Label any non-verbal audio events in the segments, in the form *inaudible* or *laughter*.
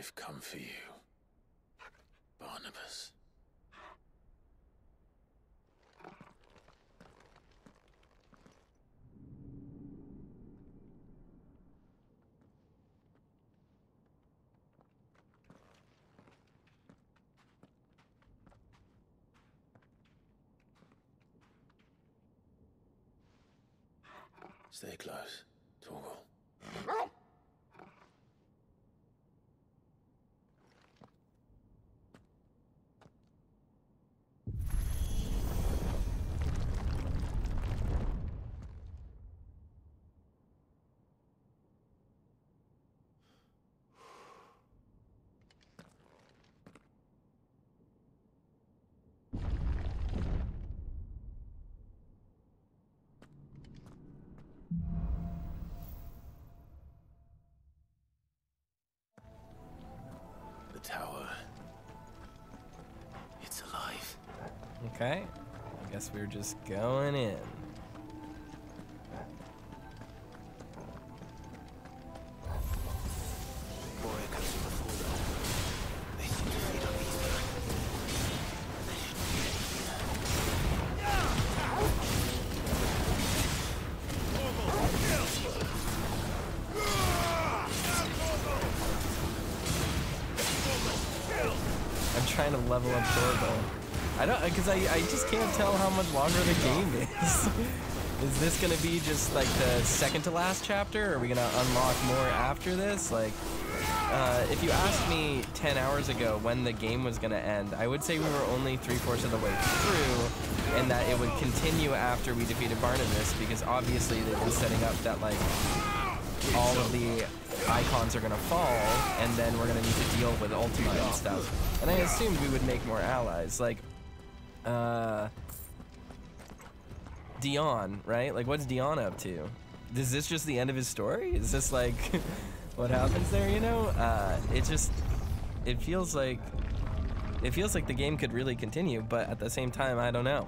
I've come for you, Barnabas. Stay close, The tower. It's alive. Okay. I guess we're just going in. I, just can't tell how much longer the game is. *laughs* is this gonna be just like the second to last chapter? Are we gonna unlock more after this? Like, uh, if you asked me 10 hours ago when the game was gonna end, I would say we were only three fourths of the way through, and that it would continue after we defeated Barnabas, because obviously they've been setting up that like all of the Eikons are gonna fall, and then we're gonna need to deal with Ultima and stuff. And I assumed we would make more allies, like, uh, Dion, right? Like, what's Dion up to? Is this just the end of his story? Is this like *laughs* what happens there? You know, uh, it just it feels like it feels like the game could really continue, but at the same time, I don't know.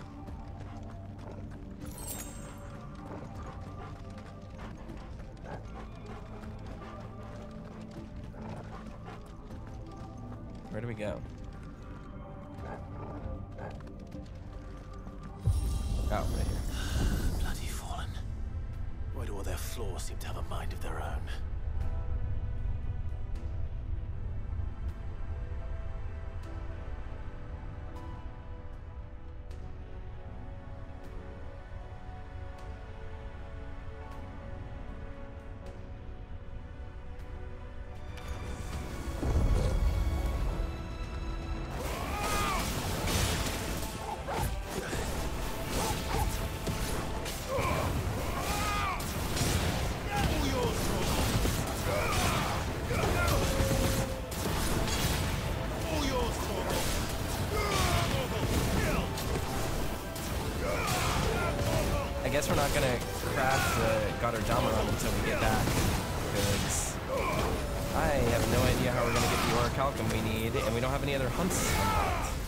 Craft the Gotterdammerung until we get back, because I have no idea how we're gonna get the Orichalcum we need, and we don't have any other hunts unlocked.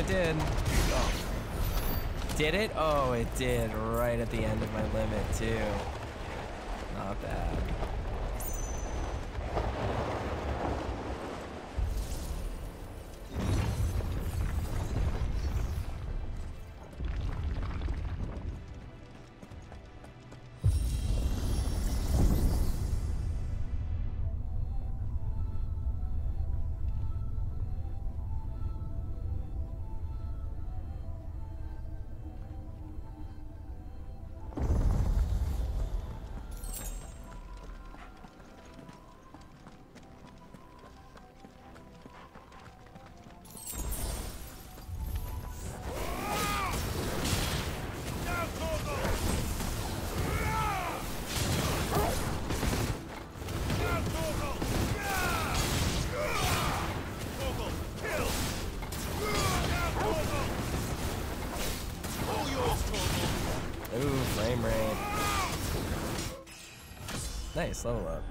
It did. Did it? Oh, it did. Right at the end of my limit, too. Nice, level up.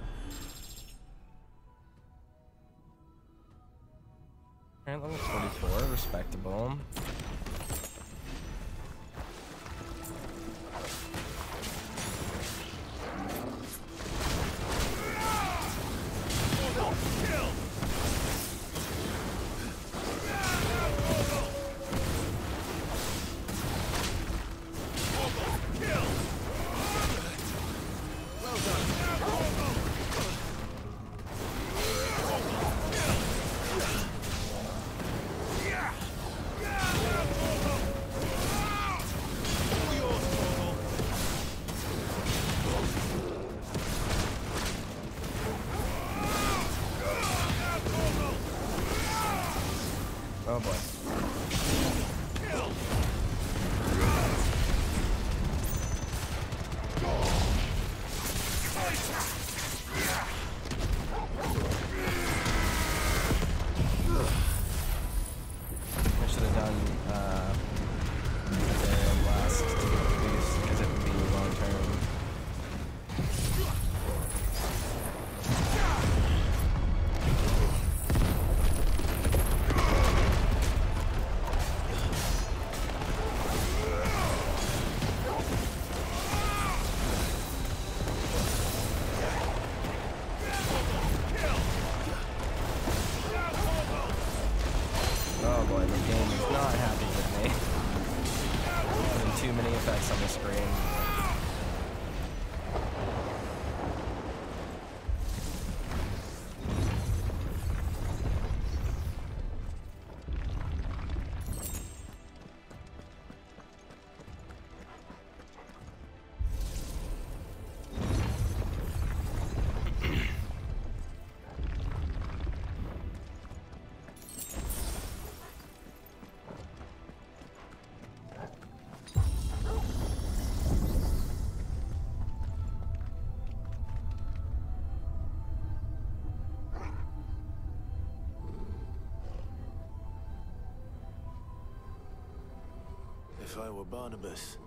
If I were Barnabas,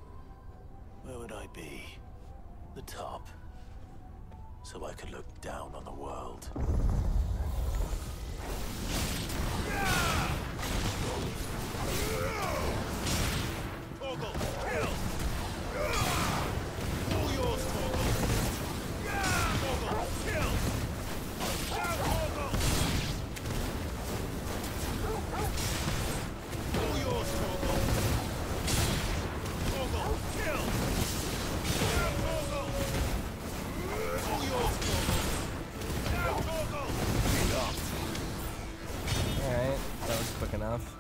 where would I be? The top. So I could look down on the world. Alright, enough.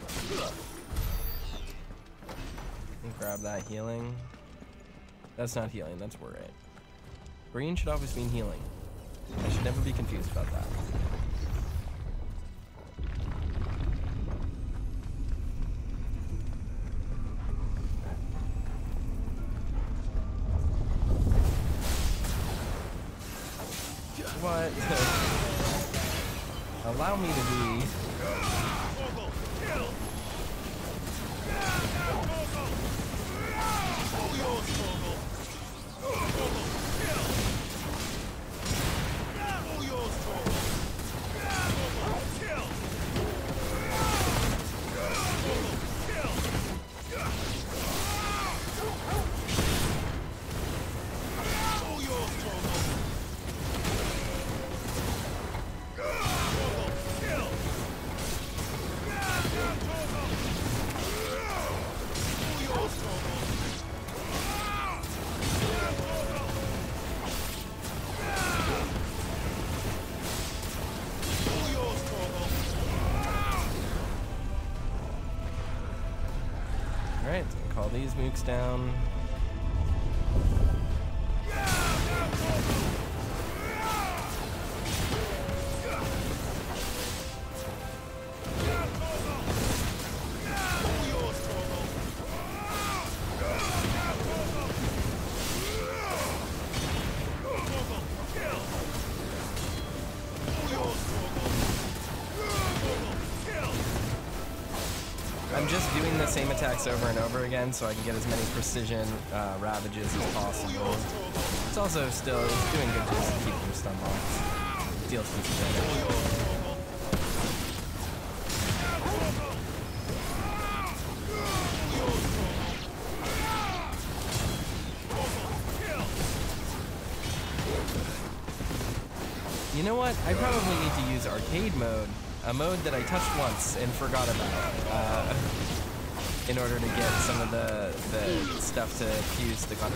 grab that healing. That's not healing, that's worried. Green should always mean healing. I should never be confused about that. Down. Same attacks over and over again so I can get as many precision uh, ravages as possible. It's also still it's doing good just to keep them stun locked. Deals decent damage. You know what? I probably need to use arcade mode, a mode that I touched once and forgot about, uh, in order to get some of the the stuff to fuse the Down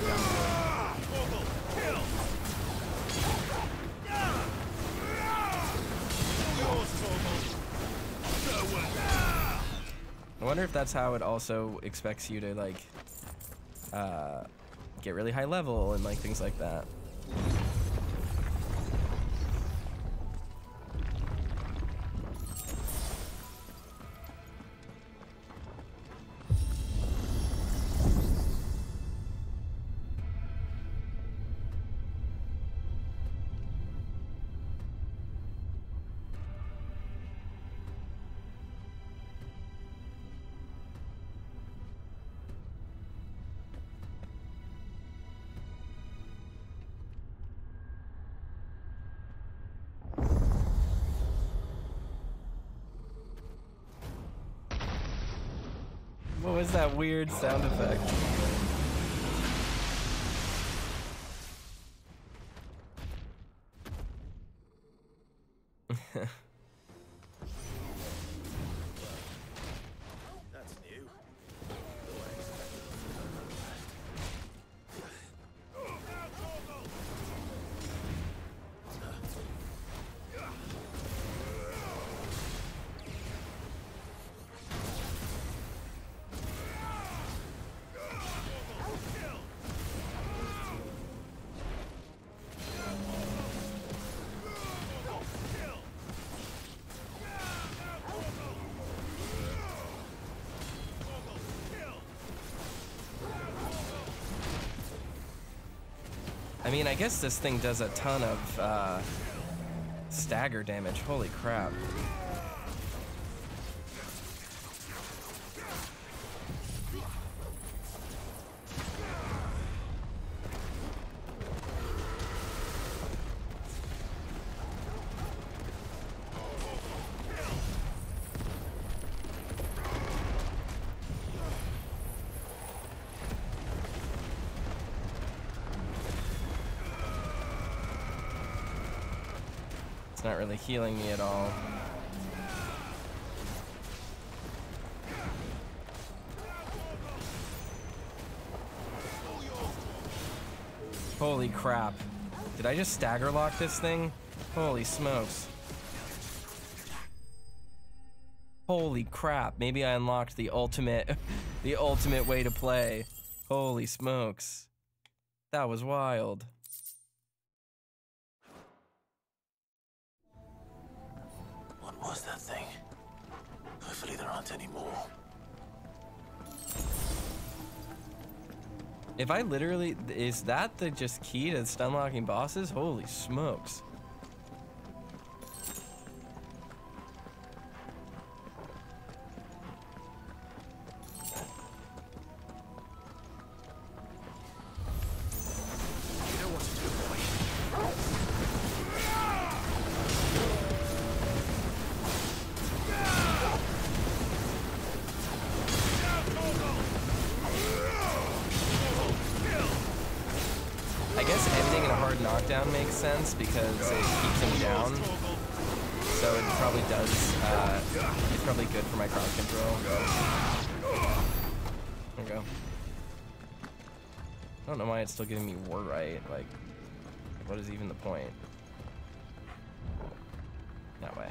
I wonder if that's how it also expects you to like uh, get really high level and like things like that. Was that weird sound effect? Guess this thing does a ton of uh, stagger damage. Holy crap. Not really healing me at all. Holy crap. Did I just stagger lock this thing? Holy smokes. Holy crap, maybe I unlocked the ultimate *laughs* the ultimate way to play. Holy smokes. That was wild. Was that thing? Hopefully there aren't any more. If I literally is that the just key to stun locking bosses? Holy smokes. Knockdown makes sense because it keeps him down. So it probably does, uh, it's probably good for my crowd control. There we go. I don't know why it's still giving me war right. Like, what is even the point? That way.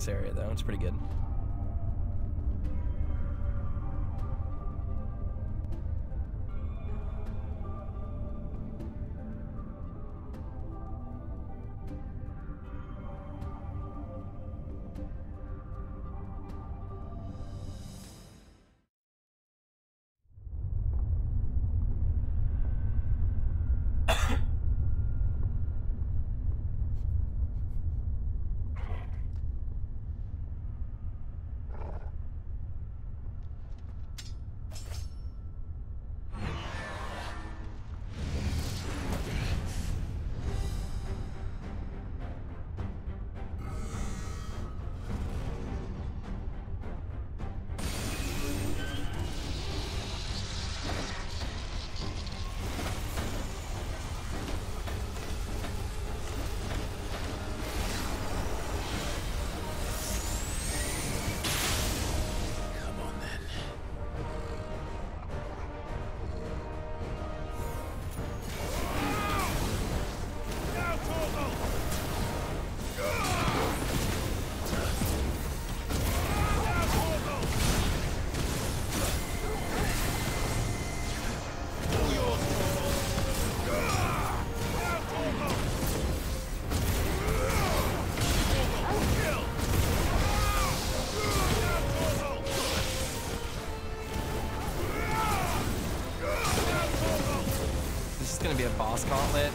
This area though, it's pretty good. Gauntlet.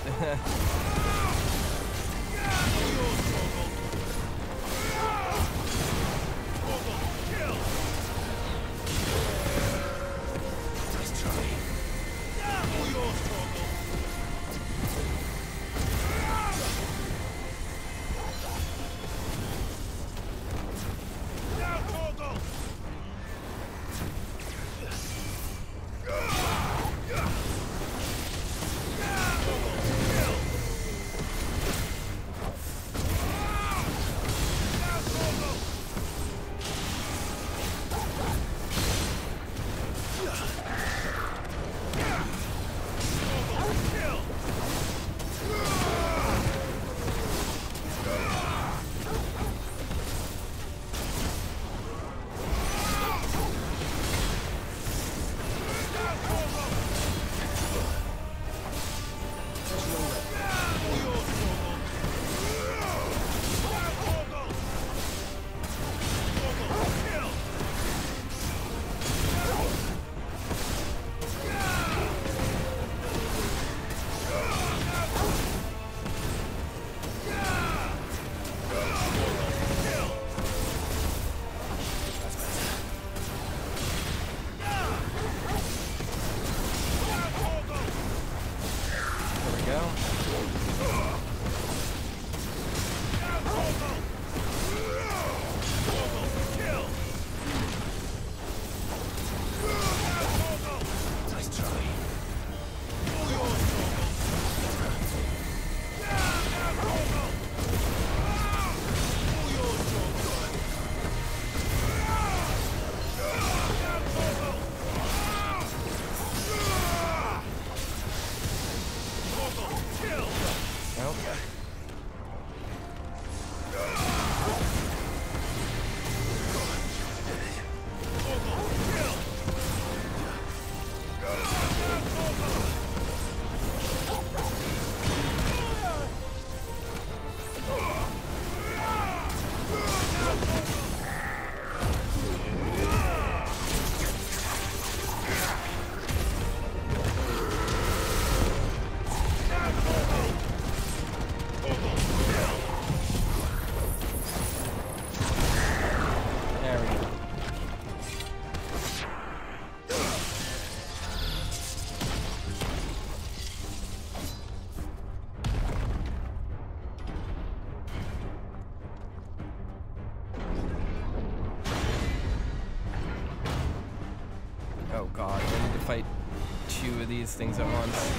These things at once.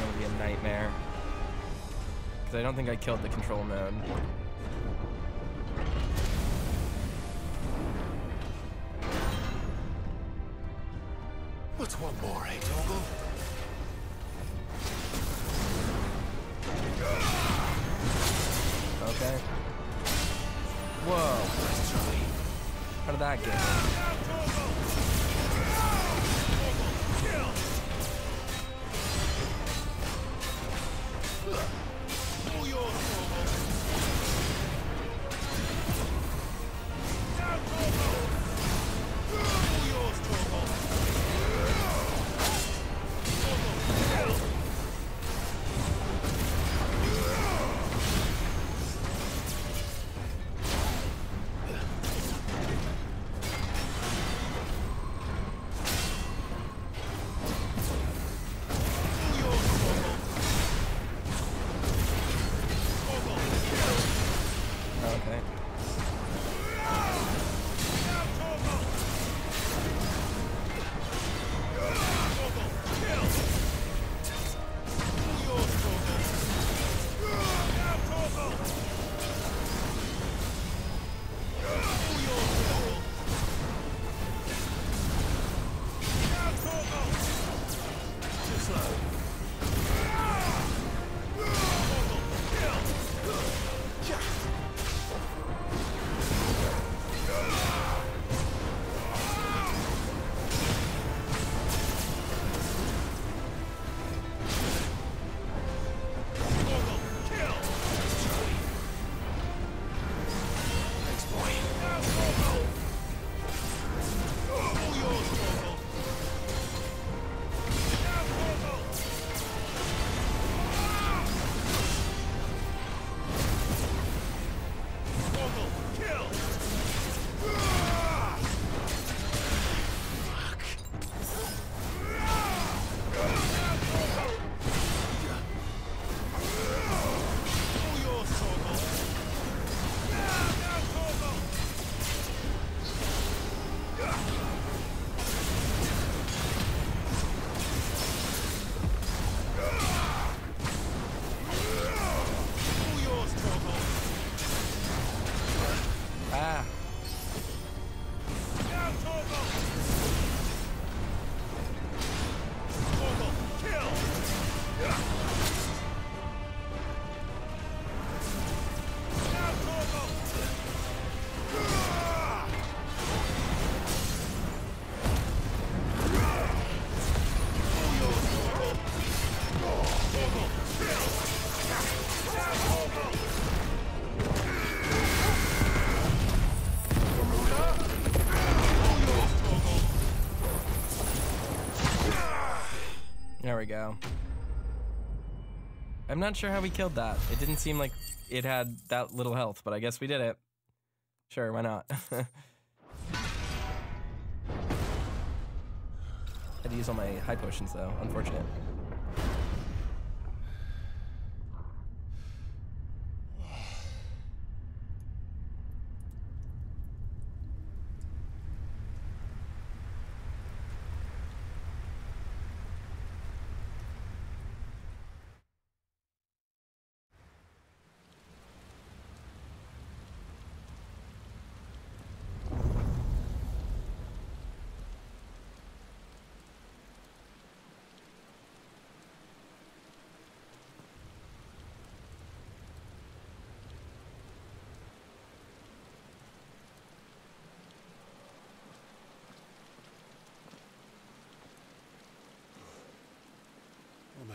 Gonna be a nightmare. Because I don't think I killed the control node. What's one more, eh, Torgal? We go. I'm not sure how we killed that. It didn't seem like it had that little health, but I guess we did it. Sure, why not? *laughs* Had to use all my high potions though, unfortunate.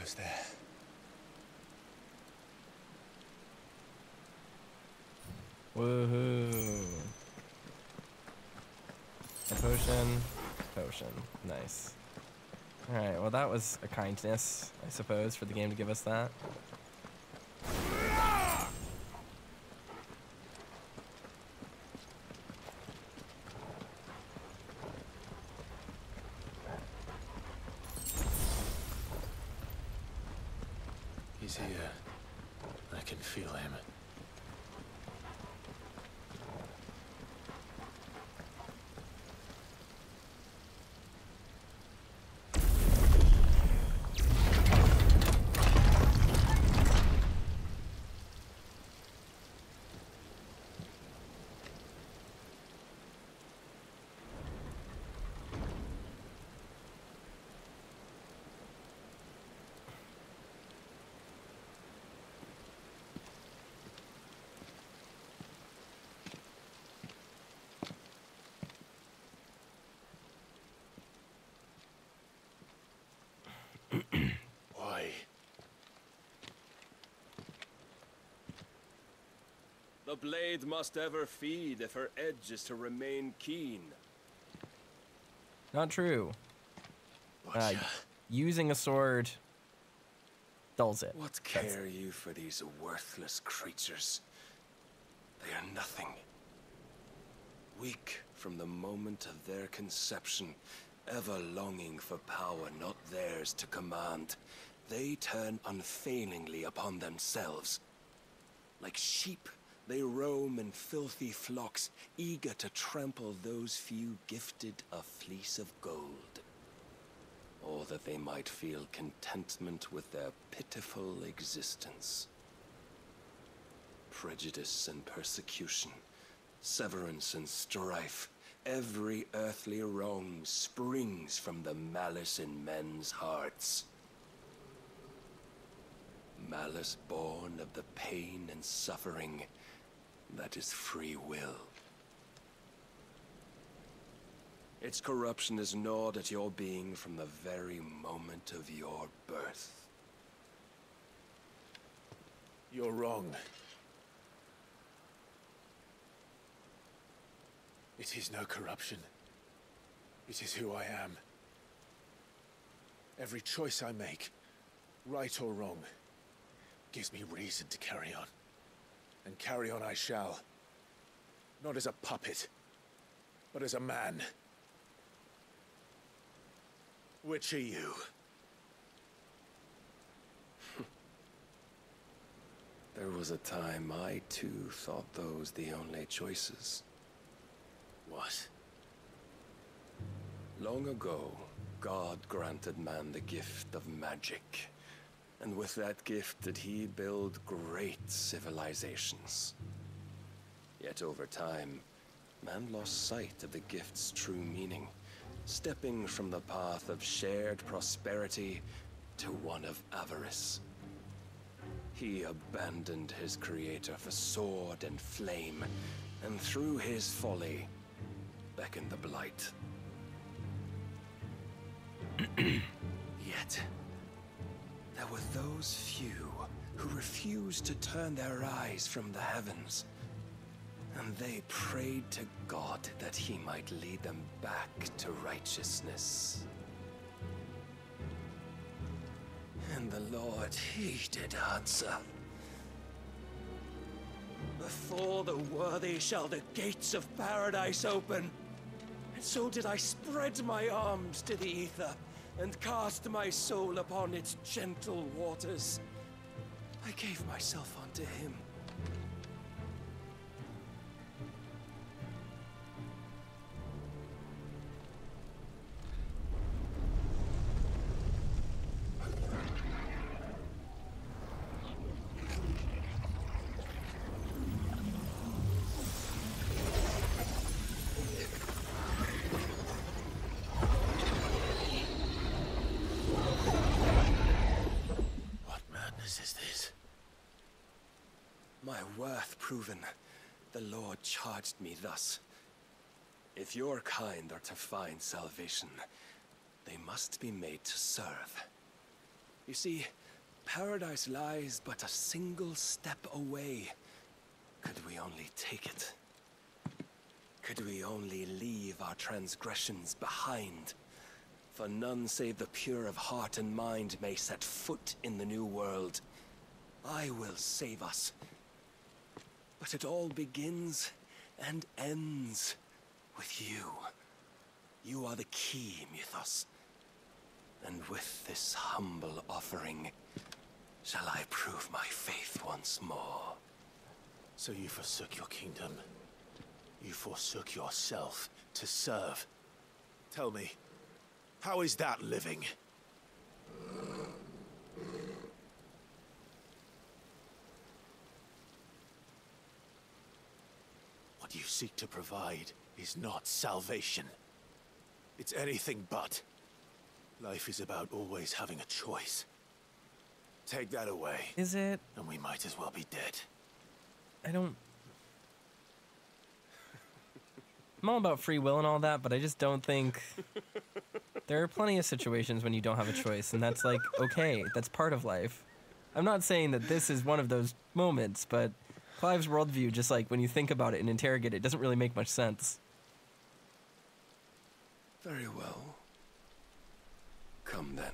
Almost there. Woohoo! A potion, potion. Nice. Alright, well that was a kindness, I suppose, for the game to give us that. Why? The blade must ever feed if her edge is to remain keen. Not true. Uh, using a sword dulls it. What care you for these worthless creatures? They are nothing. Weak from the moment of their conception, ever longing for power not theirs to command, they turn unfailingly upon themselves. Like sheep, they roam in filthy flocks, eager to trample those few gifted a fleece of gold. Or that they might feel contentment with their pitiful existence. Prejudice and persecution, severance and strife, every earthly wrong springs from the malice in men's hearts. Malice born of the pain and suffering that is free will. Its corruption is gnawed at your being from the very moment of your birth. You're wrong. It is no corruption. It is who I am. Every choice I make, right or wrong, gives me reason to carry on. And carry on I shall. Not as a puppet, but as a man. Which are you? *laughs* There was a time I too thought those the only choices. What? Long ago, God granted man the gift of magic. And with that gift did he build great civilizations. Yet over time, man lost sight of the gift's true meaning, stepping from the path of shared prosperity to one of avarice. He abandoned his creator for sword and flame, and through his folly, beckoned the blight. *clears throat* Yet, there were those few who refused to turn their eyes from the heavens. And they prayed to God that he might lead them back to righteousness. And the Lord, he did answer. Before the worthy shall the gates of paradise open. So did I spread my arms to the ether and cast my soul upon its gentle waters. I gave myself unto him. Worth proven, the Lord charged me thus. If your kind are to find salvation, they must be made to serve. You see, paradise lies but a single step away. Could we only take it? Could we only leave our transgressions behind? For none save the pure of heart and mind may set foot in the new world. I will save us. But it all begins and ends with you. You are the key, Mythos. And with this humble offering, shall I prove my faith once more. So you forsook your kingdom. You forsook yourself to serve. Tell me, how is that living? What you seek to provide is not salvation. It's anything but. Life is about always having a choice. Take that away, Is it? and we might as well be dead. I don't. I'm all about free will and all that, but I just don't think. *laughs* There are plenty of situations when you don't have a choice, and that's like, okay, that's part of life. I'm not saying that this is one of those moments, but Clive's worldview, just like when you think about it and interrogate it, doesn't really make much sense. Very well. Come then.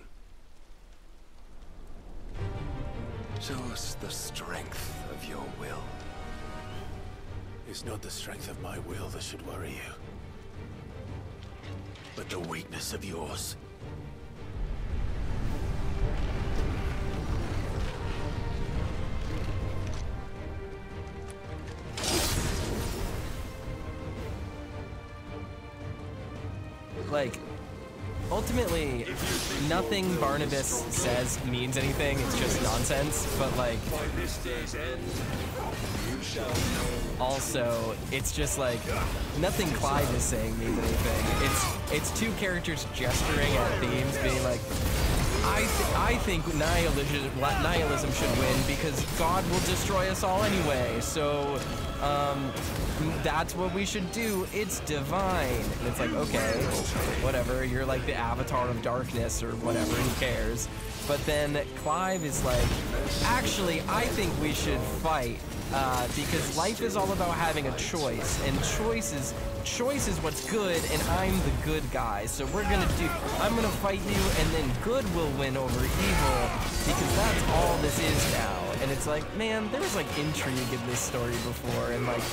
Show us the strength of your will. It's not the strength of my will that should worry you, but the weakness of yours. Like, ultimately, nothing Barnabas says means anything. It's just nonsense. But like, also, it's just like nothing Clive is saying means anything. It's it's two characters gesturing at themes, being like, I th- I think nihilism nihilism should win because God will destroy us all anyway. So. Um, that's what we should do. It's divine. And it's like, okay, whatever. You're like the avatar of darkness or whatever. Who cares? But then Clive is like, actually, I think we should fight uh, because life is all about having a choice, and choice is choice is what's good, and I'm the good guy. So we're gonna do. I'm gonna fight you, and then good will win over evil because that's all this is now. And it's like, man, there was like intrigue in this story before, and like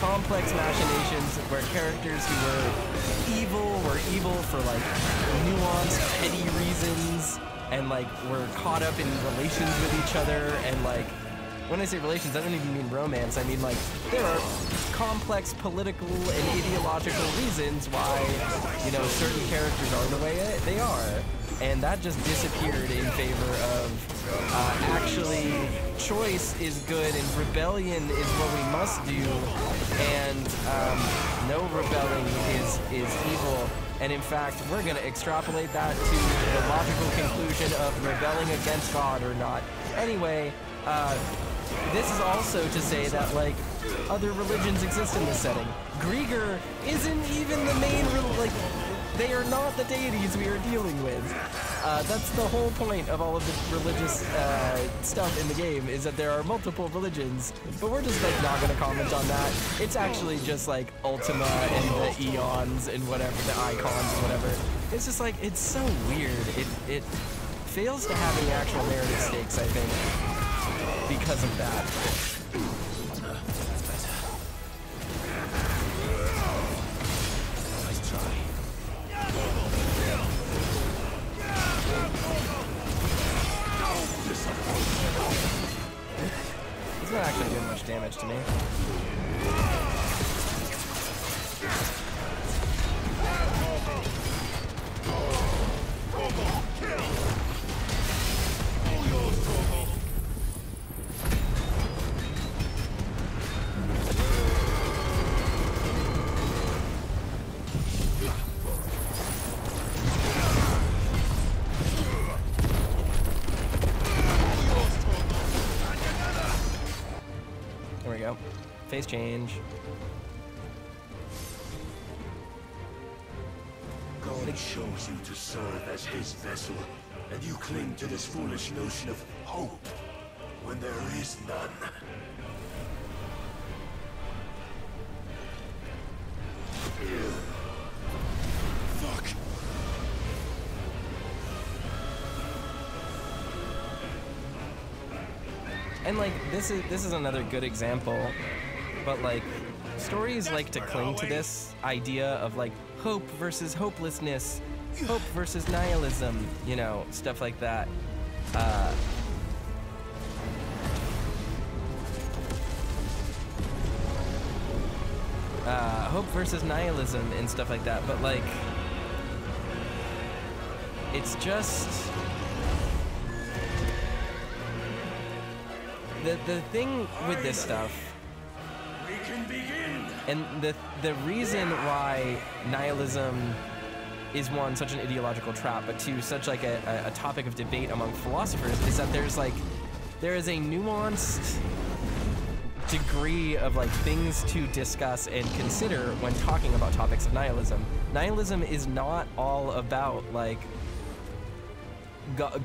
complex machinations where characters who were evil were evil for like nuanced, petty reasons, and like were caught up in relations with each other, and like when I say relations, I don't even mean romance. I mean like there are complex political and ideological reasons why you know certain characters are the way they are, and that just disappeared in favor of uh, actually choice is good and rebellion is what we must do, and um, no rebelling is is evil. And in fact, we're going to extrapolate that to the logical conclusion of rebelling against God or not. Anyway, uh, this is also to say that, like, other religions exist in this setting. Greagor isn't even the main, like, they are not the deities we are dealing with. Uh, that's the whole point of all of the religious uh, stuff in the game, is that there are multiple religions. But we're just, like, not gonna comment on that. It's actually just, like, Ultima and the Eons and whatever, the Eikons and whatever. It's just, like, it's so weird. It, it fails to have any actual narrative stakes, I think because of that. He's not actually doing much damage to me. Phase change. God chose you to serve as his vessel, and you cling to this foolish notion of hope when there is none. And like this is this is another good example, but like stories like to cling to this idea of like hope versus hopelessness, hope versus nihilism, you know, stuff like that. Uh, uh, hope versus nihilism and stuff like that, but like it's just the the thing with this stuff We can begin! and the the reason why nihilism is one such an ideological trap but two such like a, a, topic of debate among philosophers is that there's like there is a nuanced degree of like things to discuss and consider when talking about topics of nihilism nihilism is not all about like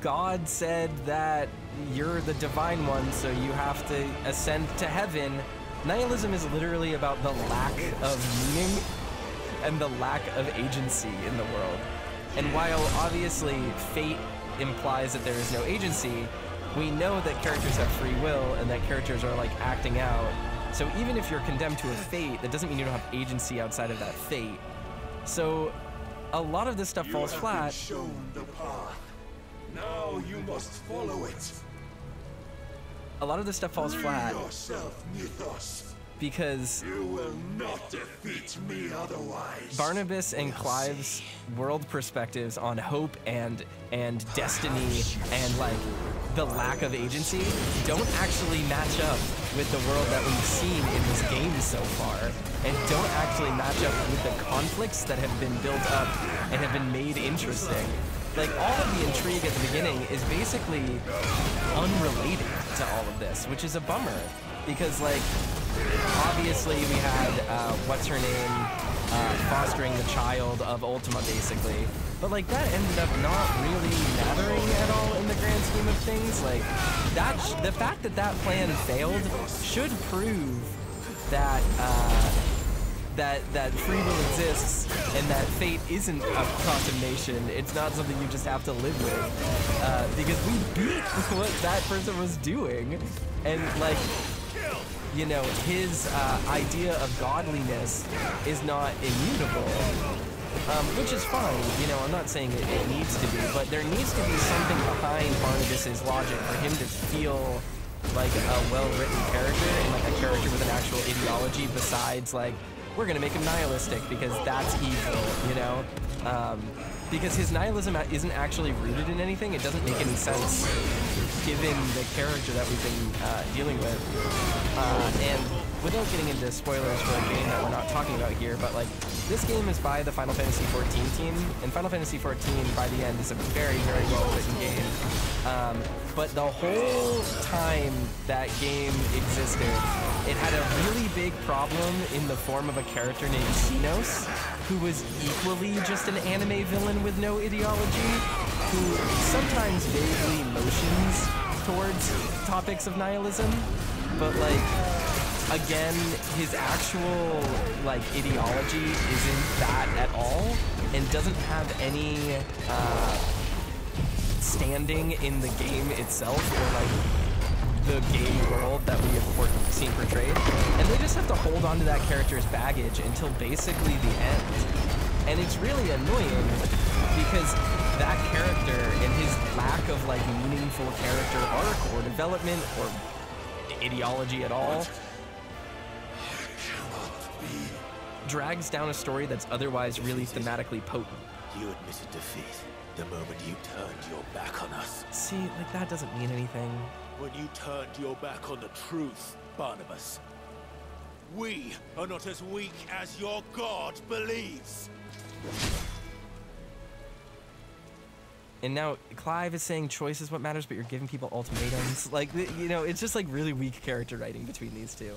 God said that you're the divine one, so you have to ascend to heaven. Nihilism is literally about the lack of meaning and the lack of agency in the world. And while obviously fate implies that there is no agency, we know that characters have free will and that characters are like acting out. So even if you're condemned to a fate, that doesn't mean you don't have agency outside of that fate. So a lot of this stuff You falls flat. been shown the path. Now you must follow it. A lot of this stuff falls flat yourself, Mythos. because You will not defeat me otherwise. Barnabas and Clive's world perspectives on hope and and destiny and like the lack of agency don't actually match up with the world that we've seen in this game so far and don't actually match up with the conflicts that have been built up and have been made interesting. Like all of the intrigue at the beginning is basically unrelated to all of this, which is a bummer because like obviously we had uh, what's her name uh, fostering the child of Ultima basically, but like that ended up not really mattering at all in the grand scheme of things. Like that, the fact that that plan failed should prove that. Uh, that that free will exists and that fate isn't a condemnation. It's not something you just have to live with. Uh, because we beat *laughs* what that person was doing, and like you know, his uh, idea of godliness is not immutable. Um, which is fine, you know, I'm not saying it, it needs to be, but there needs to be something behind Barnabas's logic for him to feel like a well-written character and like a character with an actual ideology besides like, we're gonna make him nihilistic because that's evil, you know? Um, because his nihilism isn't actually rooted in anything, it doesn't make any sense given the character that we've been uh, dealing with. Uh, and without getting into spoilers for a game that we're not talking about here, but like this game is by the Final Fantasy XIV team, and Final Fantasy XIV by the end is a very, very well written game. Um, but the whole time that game existed, it had a really big problem in the form of a character named Zenos, who was equally just an anime villain with no ideology, who sometimes vaguely motions towards topics of nihilism, but like again, his actual like ideology isn't that at all, and doesn't have any uh, standing in the game itself or like the game world that we have seen portrayed. And they just have to hold on to that character's baggage until basically the end. And it's really annoying because that character and his lack of like meaningful character arc or development or ideology at all drags down a story that's otherwise really thematically potent. You admitted defeat the moment you turned your back on us. See, like that doesn't mean anything. When you turned your back on the truth, Barnabas. We are not as weak as your god believes. And now Clive is saying choice is what matters, but you're giving people ultimatums. Like, you know, it's just like really weak character writing between these two.